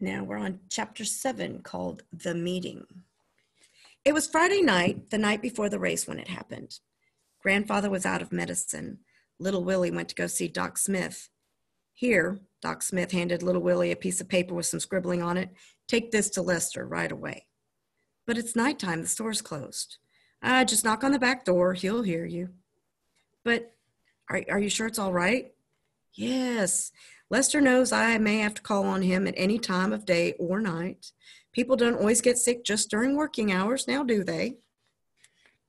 Now we're on chapter seven called The Meeting. It was Friday night, the night before the race when it happened. Grandfather was out of medicine. Little Willie went to go see Doc Smith. Here, Doc Smith handed Little Willie a piece of paper with some scribbling on it. Take this to Lester right away. But it's nighttime, the store's closed. Ah, just knock on the back door, he'll hear you. But are, are you sure it's all right? Yes. Lester knows I may have to call on him at any time of day or night. People don't always get sick just during working hours, now do they?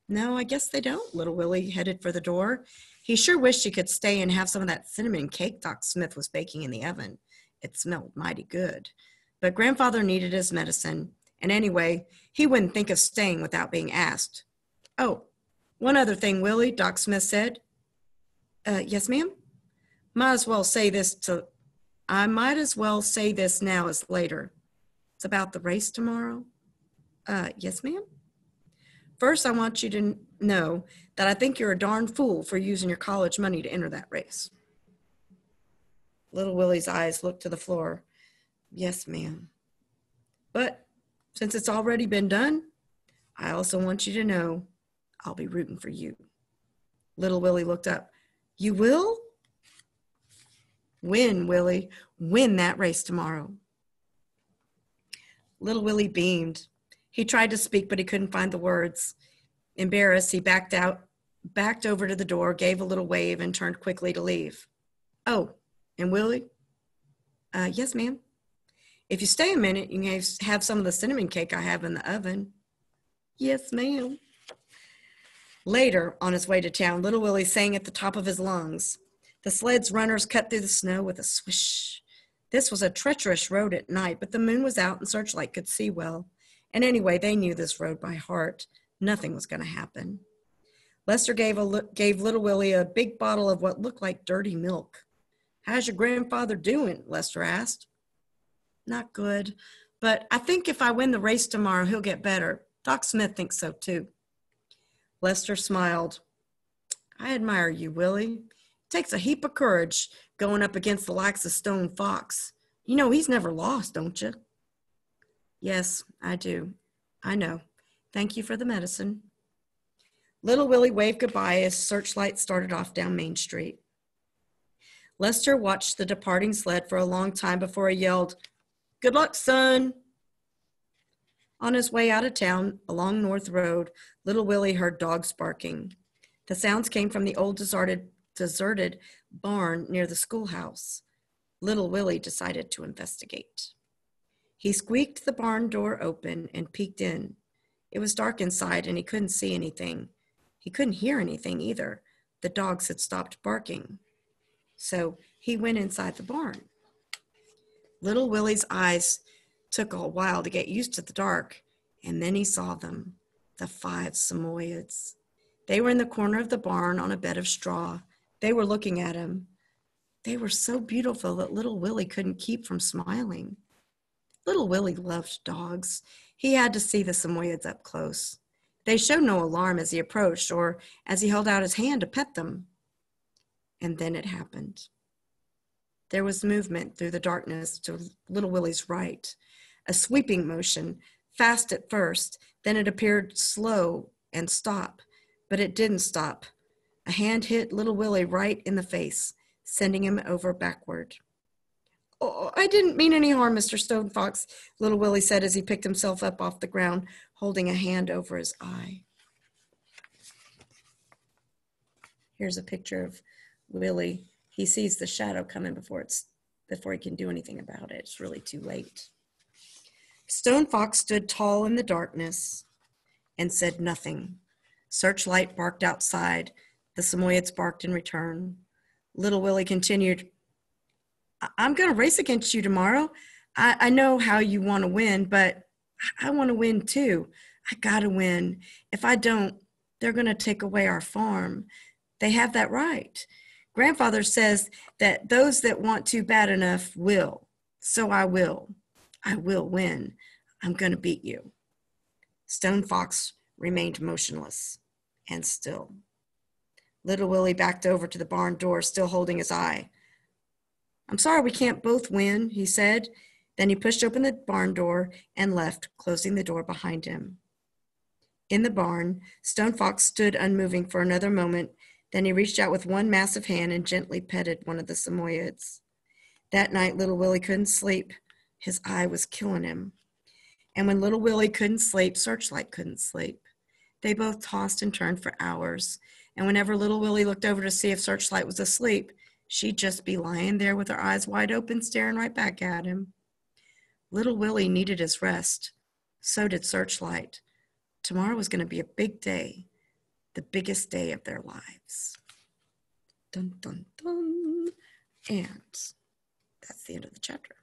No, I guess they don't. Little Willie headed for the door. He sure wished he could stay and have some of that cinnamon cake Doc Smith was baking in the oven. It smelled mighty good. But grandfather needed his medicine, and anyway, he wouldn't think of staying without being asked. Oh, one other thing, Willie, Doc Smith said. Uh, yes, ma'am? Might as well say this to, I might as well say this now as later. It's about the race tomorrow. Uh, yes, ma'am? First, I want you to know that I think you're a darn fool for using your college money to enter that race. Little Willie's eyes looked to the floor. Yes, ma'am. But since it's already been done, I also want you to know I'll be rooting for you. Little Willie looked up. You will? Win, Willie. Win that race tomorrow. Little Willie beamed. He tried to speak, but he couldn't find the words. Embarrassed, he backed out, backed over to the door, gave a little wave, and turned quickly to leave. Oh, and Willie? Uh, yes, ma'am. If you stay a minute, you can have some of the cinnamon cake I have in the oven. Yes, ma'am. Later, on his way to town, little Willie sang at the top of his lungs. The sled's runners cut through the snow with a swish. This was a treacherous road at night, but the moon was out and Searchlight could see well. And anyway, they knew this road by heart. Nothing was going to happen. Lester gave, a, gave little Willie a big bottle of what looked like dirty milk. How's your grandfather doing? Lester asked. Not good, but I think if I win the race tomorrow, he'll get better. Doc Smith thinks so too. Lester smiled. I admire you, Willie. Takes a heap of courage going up against the likes of Stone Fox. You know he's never lost, don't you? Yes, I do. I know. Thank you for the medicine. Little Willie waved goodbye as Searchlight started off down Main Street. Lester watched the departing sled for a long time before he yelled, Good luck, son. On his way out of town along North Road, little Willie heard dogs barking. The sounds came from the old deserted, deserted barn near the schoolhouse. Little Willie decided to investigate. He squeaked the barn door open and peeked in. It was dark inside and he couldn't see anything. He couldn't hear anything either. The dogs had stopped barking. So he went inside the barn. Little Willie's eyes took a while to get used to the dark, and then he saw them the five Samoyeds. They were in the corner of the barn on a bed of straw. They were looking at him. They were so beautiful that little Willie couldn't keep from smiling. Little Willie loved dogs. He had to see the Samoyeds up close. They showed no alarm as he approached or as he held out his hand to pet them. And then it happened. There was movement through the darkness to little Willie's right, a sweeping motion, fast at first, then it appeared slow and stop, but it didn't stop. A hand hit little Willie right in the face, sending him over backward. Oh, I didn't mean any harm, Mr. Stone Fox, little Willie said as he picked himself up off the ground, holding a hand over his eye. Here's a picture of Willie. He sees the shadow coming before it's before he can do anything about it. It's really too late. Stone Fox stood tall in the darkness and said nothing. Searchlight barked outside. The Samoyeds barked in return. Little Willie continued, I'm going to race against you tomorrow. I, I know how you want to win, but I want to win too. I got to win. If I don't, they're going to take away our farm. They have that right. Grandfather says that those that want to bad enough will. So I will. I will win. I'm going to beat you. Stone Fox remained motionless and still. Little Willie backed over to the barn door, still holding his eye. I'm sorry we can't both win, he said. Then he pushed open the barn door and left, closing the door behind him. In the barn, Stone Fox stood unmoving for another moment. Then he reached out with one massive hand and gently petted one of the Samoyeds. That night, little Willie couldn't sleep. His eye was killing him. And when little Willie couldn't sleep, Searchlight couldn't sleep. They both tossed and turned for hours. And whenever little Willie looked over to see if Searchlight was asleep, she'd just be lying there with her eyes wide open, staring right back at him. Little Willie needed his rest. So did Searchlight. Tomorrow was going to be a big day, the biggest day of their lives. Dun, dun, dun. And that's the end of the chapter.